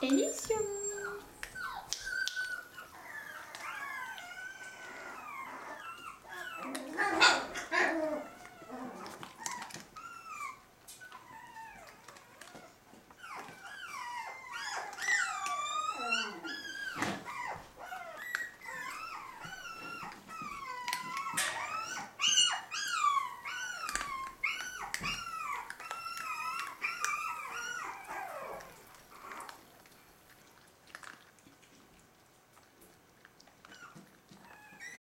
Délicieux.